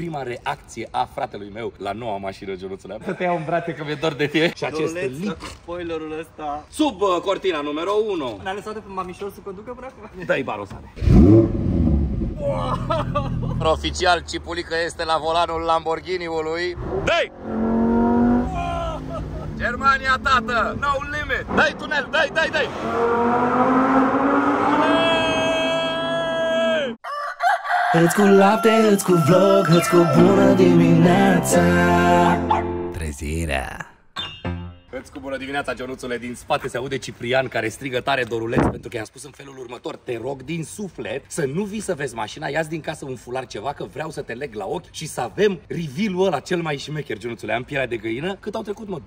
prima reacție a fratelui meu la noua mașină, Ionuțule. Să te iau în brațe că mi-e dor de tine. Și acest Doruleț, lip cu spoilerul ăsta. sub uh, cortina numărul 1. N-a lăsat pe mamișor să conducă până acum? Dă-i barosane. Oficial, Cipulică este la volanul Lamborghini-ului. Dai! Germania, tată! No limit! Dai tunel, dai, dai, dai! Îți cu lapte, îți cu vlog, îți cu bună dimineața. Trezirea Îți cu bună dimineața, Ionuțule, din spate se aude Ciprian care strigă tare doruleț pentru că i-am spus în felul următor Te rog din suflet să nu vii să vezi mașina, ia din casă un fular ceva că vreau să te leg la ochi și să avem reveal-ul ăla cel mai șmecher, Ionuțule Am pielea de găină, cât au trecut, mă,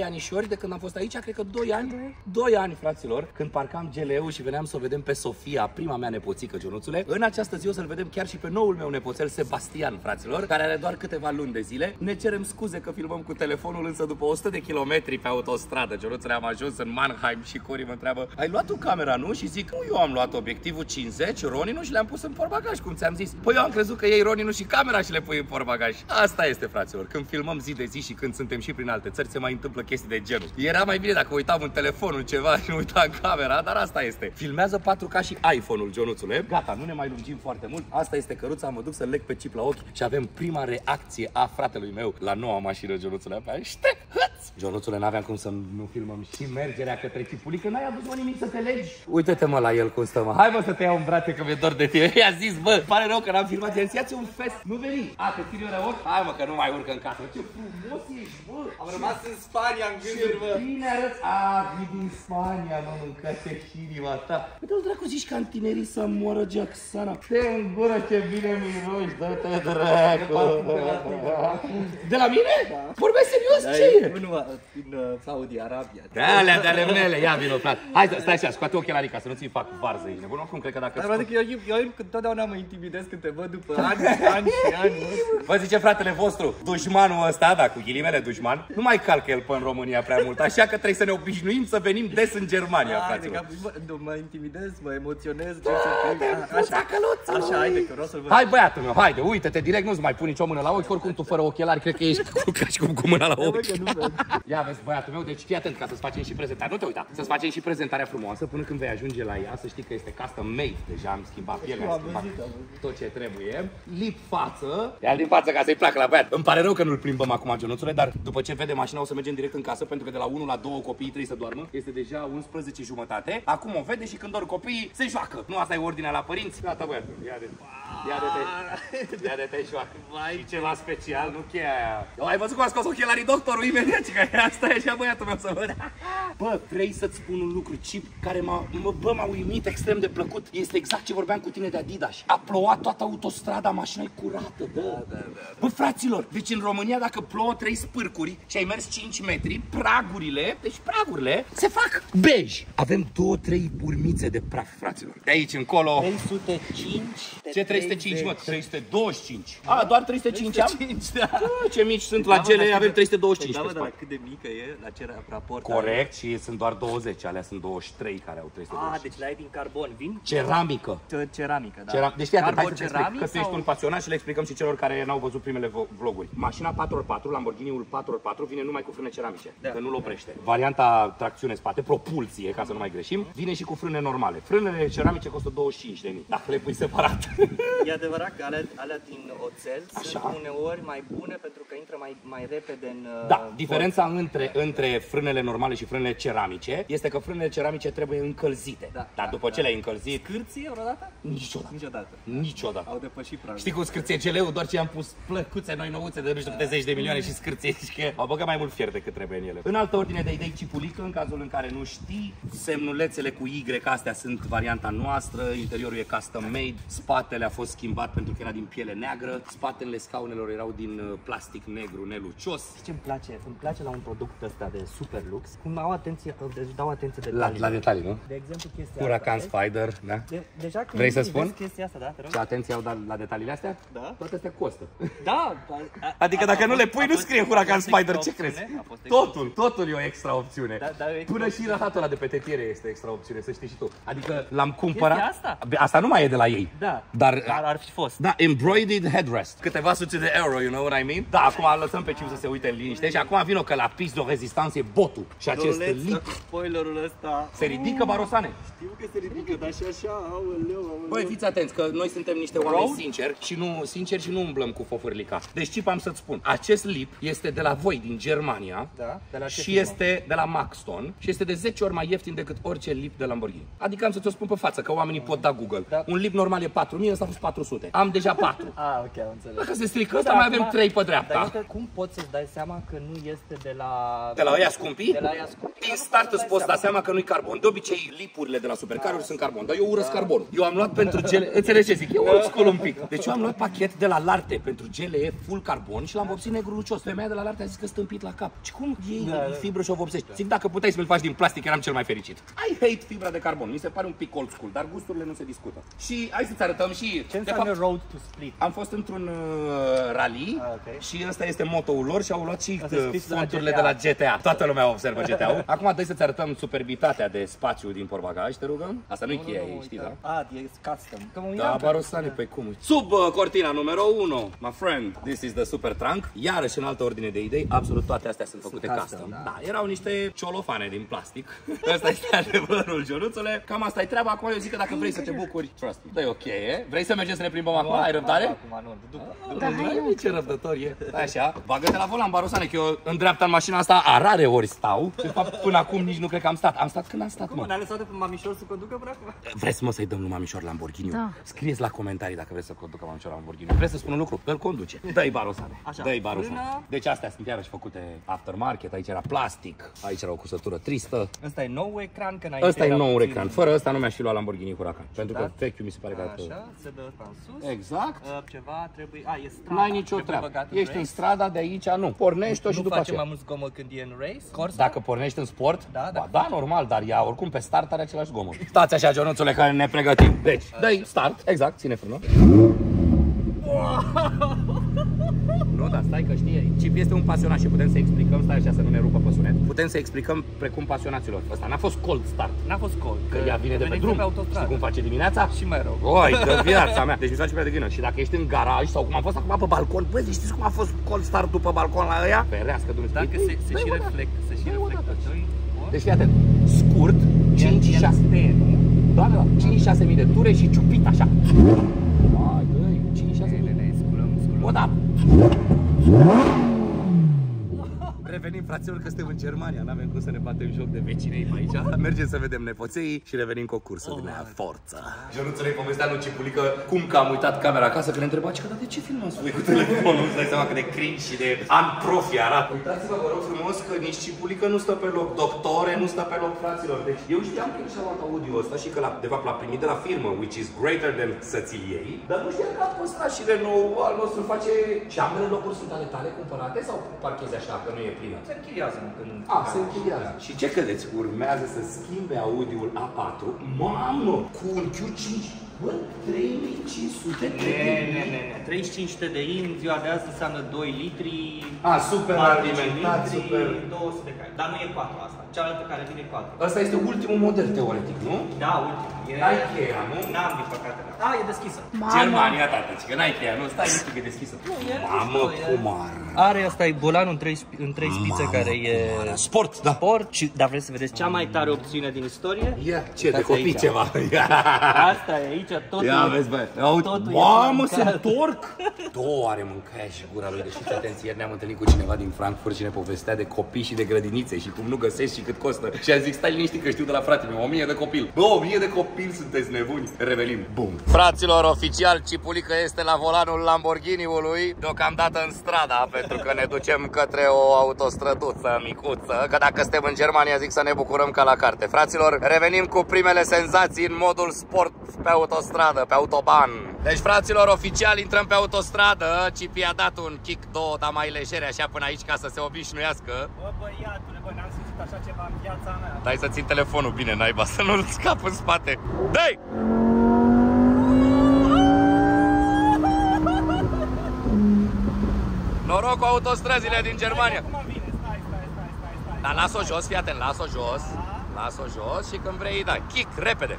2-3 anișori de când am fost aici, cred că 2 ani. 2 ani, fraților, când parcam GLU și veneam să o vedem pe Sofia, prima mea nepoțică, Ionuțule În această zi o să-l vedem chiar și pe noul meu nepoțel, Sebastian, fraților, care are doar câteva luni de zile. Ne cerem scuze că filmăm cu telefonul, însă după 100 de kilometri pe autostradă, Ionuțule, am ajuns în Mannheim și Cori mă întreabă Ai luat tu camera, nu? Și zic, nu, eu am luat obiectivul 50, Roninu și le-am pus în portbagaj, cum ți-am zis. Păi eu am crezut că iei Roninu și camera și le pui în portbagaj. Asta este, fraților, când filmăm zi de zi și când suntem și prin alte țări se mai întâmplă chestii de genul. Era mai bine dacă uitam în telefonul ceva și nu uitam camera, dar asta este. Filmează 4K și iPhone-ul, Ionuțule Gata, nu ne mai lungim foarte mult. Asta este căruța, mă duc să leg pe cip la ochi și avem prima reacție a fratelui meu la noua mașină, Ionuțule Abia Ște, hăț! Ionuțule, n-aveam cum să nu filmăm și mergerea către Cipulică, n-ai adus mă nimic să te legi. Uite-te mă la el cum stă mă. Hai mă să te iau în brațe că mi-e dor de tine. I-a zis, bă, pare rău că n-am filmat. I-am zis, un fest. Nu veni. A, te țin eu de ochi? Hai mă că nu mai urcă în casă. Ce frumos ești, bă. Am rămas în Spania în gânduri, bă. Bine arăți. A, vii din Spania, mă, mâncate și inima ta. Uite, nu dracu zici ca în tinerii să moară Jacksana. Te în gură ce bine miroși, dă-te dracu. De la mine? Vorbesc serios, ce e? Nu, mă, din uh, Saudi Arabia. De alea, de ale mele, ia vino, frate. Hai, stai așa, scoate ochelarii ca să nu ți fac varză, ești nebun. Oricum, cred că dacă... Dar adică eu, eu, eu întotdeauna mă intimidez când te văd după ani și ani și ani. mă. Vă zice fratele vostru, dușmanul ăsta, da, cu ghilimele dușman, nu mai calcă el pe în România prea mult, așa că trebuie să ne obișnuim să venim des în Germania, Ah, de fraților. cap, bă, nu, mă intimidez, mă emoționez, ce Da, să te fac. Așa, căluță, așa, haide, că vreau să-l văd. Hai băiatul meu, haide, uite-te direct, nu-ți mai pui nicio mână la ochi, oricum tu fără ochelari, cred că ești cu, ca și cum cu mâna la Bă, ochi. că nu văd. Ia vezi, băiatul meu, deci fii atent ca să-ți facem și prezentarea. Nu te uita, să-ți facem și prezentarea frumoasă până când vei ajunge la ea, să știi că este custom made. Deja am schimbat pielea, am Am schimbat văzut, am văzut. tot ce trebuie. Lip față. Ia din față ca să-i placă la băiat. Îmi pare rău că nu-l plimbăm acum, Ionuțule, dar după ce vede mașina o să mergem direct în casă, pentru că de la 1 la 2 copiii trebuie să doarmă. Este deja 11 jumătate. Acum o vede și când dorm copiii, se joacă. Nu asta e ordinea la părinți. Gata, băiatul, ia de Ia de te, ia de te joacă. Vai, și ceva special, nu cheia aia. Eu, ai văzut cum a scos ochelarii doctorul imediat, că asta e așa băiatul meu să văd. Bă, vrei să-ți spun un lucru, Chip, care m-a, mă, bă, m-a uimit extrem de plăcut. Este exact ce vorbeam cu tine de Adidas. A plouat toată autostrada, mașina e curată, da, da, da. Bă, fraților, deci în România dacă plouă trei spârcuri și ai mers 5 metri, pragurile, deci pragurile, se fac bej. Avem două, trei urmițe de praf, fraților. De aici încolo, 305. ce 305, mă? 325. A, doar 305 am? 305, da. Bă, ce mici sunt la gele, avem 325 Da, pe mă, dar spate. cât de mică e la ce raport? Corect, și sunt doar 20, alea sunt 23 care au 325. Ah, deci la ai din carbon, vin? Ceramică. Ce- Ceramică, da. Cera... Deci fii atent, hai Carbon să te explic, ceramic că tu ești sau- un pasionat și le explicăm și celor care n-au văzut primele vo- vloguri. Mașina 4x4, Lamborghini-ul 4x4 vine numai cu frâne ceramice, Da. că nu-l oprește. Varianta tracțiune spate, propulsie, ca să nu mai greșim, vine și cu frâne normale. Frânele ceramice costă 25 de mii, dacă le pui separat. E adevărat că alea, alea din oțel Așa. sunt uneori mai bune pentru că intră mai, mai repede în... uh, Da, diferența între, între frânele normale și frânele ceramice este că frânele ceramice trebuie încălzite. Da, Dar da, după ce le-ai încălzit, Cârție vreodată? niciodată. Niciodată. Niciodată. Au depășit pragul. Știi cum scârție geleu, doar ce am pus plăcuțe noi nouțe de nu știu câte zeci de milioane și scârție și că au băgat mai mult fier decât trebuie în ele. În altă ordine de idei, cipulică, în cazul în care nu știi, semnulețele cu Y, astea sunt varianta noastră, interiorul e custom made, spatele a fost schimbat pentru că era din piele neagră, spatele scaunelor erau din uh, plastic negru nelucios. Ce-mi place îmi place la un product ăsta de super lux, cum au atenție, deci dau atenție de La, la detalii, nu? De exemplu, chestia Huracan asta, Spider, da? de, deja când Vrei să vezi spun? chestia asta, da, te rog? Ce atenție au dat la detaliile astea? Da. Toate astea costă. Da, a, a, Adică dacă a nu le fost- pui, a nu fost- scrie a Huracan fost Spider, extra ce crezi? opțiune, a fost extra Totul, totul e o extra opțiune. Da, da, e Până și rahatul ăla de pe tetiere este extra opțiune, să știi și tu. Adică l-am cumpărat. Chestia asta? Bine, Asta nu mai e de la ei. Da, Dar, dar ar fi fost. Da, embroidered headrest. Câteva suce de euro, you know what I mean? Da, acum lăsăm pe Ciu să se uite în liniște și acum vin că la pis de o rezistanță e botul. Și acest lip cu spoilerul ăsta. se ridică barosane. Știu că se ridică, dar și așa, aoleu, aoleu. Băi, fiți atenți că noi suntem niște oameni sinceri și nu sinceri și nu umblăm cu fofârlica. Deci ce am să-ți spun? Acest lip este de la voi din Germania. Da? De la ce și firmă? este de la Maxton și este de 10 ori mai ieftin decât orice lip de Lamborghini. Adică am să ți-o spun pe față, că oamenii pot da Google. Da. Un lip normal e 4000, ăsta a fost 400. Am deja 4. Ah, ok, am înțeles. Dacă se strică ăsta, Da, mai acum- avem 3 pe Dar dreapta. uite, cum poți să-ți dai seama că nu este de la... De la ăia scumpi? De la ăia scumpi. Din start îți poți da seama că nu-i carbon. De obicei, lipurile de la supercaruri sunt carbon, dar eu urăsc carbon. Eu am luat pentru gele, înțelegi ce zic? Eu old school un pic. Deci eu am luat pachet de la Larte pentru gele full carbon și l-am vopsit negru lucios. Femeia de la Larte a zis că stâmpit la cap. Și cum iei da, fibră și o vopsești? Zic, dacă puteai să-mi faci din plastic, eram cel mai fericit. I hate fibra de carbon. Mi se pare un pic old school, dar gusturile nu se discută. Și hai să-ți arătăm și... Ce de înseamnă fapt, road to split? am fost într-un uh, rally Ah, ok. și ăsta este motoul lor și au luat și Asta e uh, scris de la fonturile GTA. De la GTA. Toată lumea observă GTA-ul. Acum dai să-ți arătăm superbitatea de spațiu din portbagaj, te rugăm. Asta nu-i cheia ei, știi, da? Ah, e custom. Că mă Da, uitam că- Barosani, pe cum? Sub uh, cortina numărul 1, my friend, this is the super trunk. Iarăși în altă ordine de idei, absolut toate astea sunt făcute Sunt custom. custom, Da. erau niște ciolofane din plastic. Asta este adevărul, Ionuțule. Cam asta e treaba. Acum eu zic că dacă vrei să te bucuri, trust me, dă ok, e? Vrei să mergem să ne plimbăm acum? Ai răbdare? Acum nu, după. Da, hai, ce răbdător e. Stai așa, bagă-te la volan, Barosane, că eu în dreapta în mașina asta a rare ori stau. Și de fapt până acum nici nu cred că am stat. Am stat când am stat, mă. Ne-a lăsat pe mamișor să conducă până acum? Vreți mă să-i dăm lui Mamișor Lamborghini? Da. Scrieți la comentarii dacă vreți să conducă Mamișor Lamborghini. Vreți să spun un lucru? Îl conduce. Dă-i barosane. Așa, Dă-i barosane. frână. Deci astea sunt iarăși făcute aftermarket. Aici era plastic. Aici era o cusătură tristă. Ăsta e nou ecran, că înainte Ăsta e era nou puțin- ecran. Fără ăsta nu mi-aș fi luat Lamborghini Huracan. Pentru că vechiul mi se pare că arată- Așa, se dă ăsta în sus. Exact. Uh, Ceva trebuie... A, e strada. N-ai nicio Trebuie treabă. băgat Ești în race. strada de aici, nu. Pornești-o și Nu după face aceea. mai mult zgomot când e în race? Corsa? Dacă pornești în sport, Da, ba, da. da, normal, dar ea oricum pe start are același zgomot. Stați așa, Ionuțule, că ne pregătim. Deci, dai start, exact, ține frână. Nu, dar stai că știe, Cip este un pasionat și putem să explicăm, stai așa să nu ne rupă pe sunet, putem să explicăm precum pasionaților. Ăsta n-a fost cold start, N-a fost cold. că ea vine de pe venim drum. Pe autostradă. Știi cum face dimineața? Și mai rău. Oi, de viața mea. Deci mi se face prea de gână. Și dacă ești în garaj sau cum am fost acum pe balcon, băi, știți cum a fost cold start după balcon la ăia? Ferească Dumnezeu. Dacă se, se și reflectă, se și Dă-i o reflectă. dată. Doi, ori. Deci fii atent, scurt, 5 și 6 Da, da, da, 5-6 mii de ture și ciupit așa. Hai, dă-i, 5-6 Ne, mii. ne, sculăm, sculăm. O, da. What? Revenim, fraților, că suntem în Germania, n-avem cum să ne batem joc de vecinei pe aici. Mergem să vedem nepoței și revenim cu o cursă din aia forță. Ionuțule îi povestea lui Cipulică cum că am uitat camera acasă, că ne întreba, ce că dar de ce filmați voi cu telefonul? Îți dai seama cât de cringe și de unprofi arată. Uitați-vă, vă rog frumos, că nici Cipulică nu stă pe loc, doctore nu stă pe loc, fraților. Deci eu știam că și-a luat audio ăsta și că l-a, de fapt l-a primit de la firmă, which is greater than să ți iei, dar nu știam că a postat și Renault al nostru face... Și ambele locuri sunt ale tale cumpărate sau parchezi așa, că nu e plină? Se închiriază mă, când... A, se închiriază. Și ce credeți? Urmează să schimbe audiul A4. Mamă, cu un Q5, bă, 3500 de Ne, ne, ne, ne. 35 de in, ziua de azi înseamnă 2 litri. A, super 40 alimentat, litri, super. 200 de cai. Dar nu e 4 asta. Cealaltă care vine e 4. Ăsta este ultimul model, teoretic, nu? Da, uite. E... N-ai cheia, nu? N-am, din păcate. n-am. A, e deschisă. Germania, tată, că n-ai cheia, nu? Stai niște că e deschisă. e Mamă, deschisă, e- cum ar. Are asta e volanul în trei, spi- în trei spițe care e Sport, da. sport, și, dar vreți să vedeți cea mai tare opțiune din istorie? Ia, ce, de Uitați copii aici. ceva. Ia. Asta e aici, totul. Ia vezi, bă. Aud, Totul e mamă, se flancat. întorc. Două are mâncaia și gura lui. Deci, fiți atenți, ieri ne-am întâlnit cu cineva din Frankfurt și ne povestea de copii și de grădinițe și cum nu găsești și cât costă. Și a zis, stai liniștit că știu de la frate meu, o mie de copil. Bă, o mie de copil sunteți nebuni. Revenim. Bum. Fraților, oficial, Cipulică este la volanul Lamborghini-ului, deocamdată în strada, pentru că ne ducem către o autostrăduță micuță, că dacă suntem în Germania zic să ne bucurăm ca la carte. Fraților, revenim cu primele senzații în modul sport pe autostradă. Autostradă, pe autoban. Deci, fraților, oficial intrăm pe autostradă. Cipi a dat un kick, două, dar mai legere, așa până aici, ca să se obișnuiască. Bă, băiatule, bă, n-am simțit așa ceva în viața mea. Dai să țin telefonul bine, naiba, să nu-l scap în spate. Dai! Noroc cu autostrăzile din Germania. Acum vine, stai, stai, stai, stai, stai. Dar las-o jos, fii atent, las-o jos. Las-o jos și când vrei, da, kick, repede.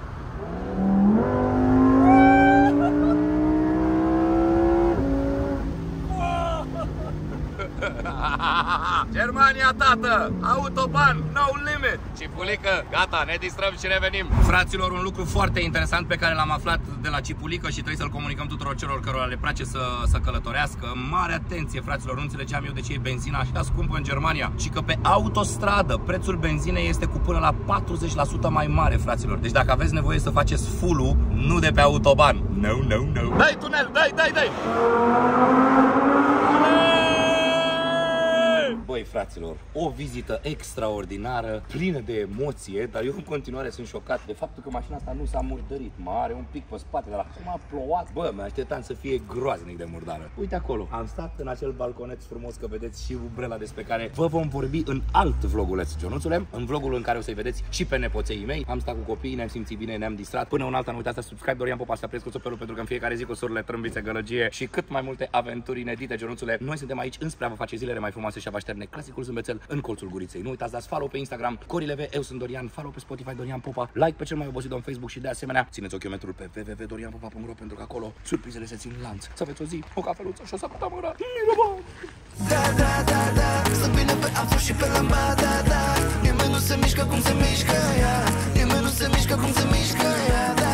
Germania, tată! Autoban, no limit! Cipulică, gata, ne distrăm și revenim. Fraților, un lucru foarte interesant pe care l-am aflat de la Cipulică și trebuie să-l comunicăm tuturor celor cărora le place să, să călătorească. Mare atenție, fraților, nu înțelegeam eu de ce e benzina așa scumpă în Germania. Și că pe autostradă prețul benzinei este cu până la 40% mai mare, fraților. Deci dacă aveți nevoie să faceți full nu de pe autoban. No, no, no. Dai tunel, dai, dai, dai! Fraților, o vizită extraordinară, plină de emoție, dar eu în continuare sunt șocat de faptul că mașina asta nu s-a murdărit. Mă are un pic pe spate, dar acum a plouat. Bă, mă așteptam să fie groaznic de murdară. Uite acolo, am stat în acel balconeț frumos, că vedeți și umbrela despre care vă vom vorbi în alt vloguleț, Ionuțule, în vlogul în care o să-i vedeți și pe nepoței mei. Am stat cu copiii, ne-am simțit bine, ne-am distrat. Până un alta, nu uitați să subscribe Dorian Popa, să apreciați cu sopelul, pentru că în fiecare zi cu surile, trâmbițe, gălăgie și cât mai multe aventuri inedite, Ionuțule. Noi suntem aici înspre a vă face zilele mai frumoase și a vă așterne Clasicul Zâmbețel în colțul Guriței. Nu uitați, dați follow pe Instagram, Corileve, eu sunt Dorian, follow pe Spotify Dorian Popa, like pe cel mai obosit on Facebook și de asemenea țineți ochiometrul pe www.dorianpopa.ro pentru că acolo surprizele se țin lanț. Să aveți o zi, o cafeluță și o săptămână. Da, da, da, da, să bine pe afro și pe lama, da, da, da Nimeni nu se mișcă cum se mișcă ea Nimeni nu se mișcă cum se mișcă ea, da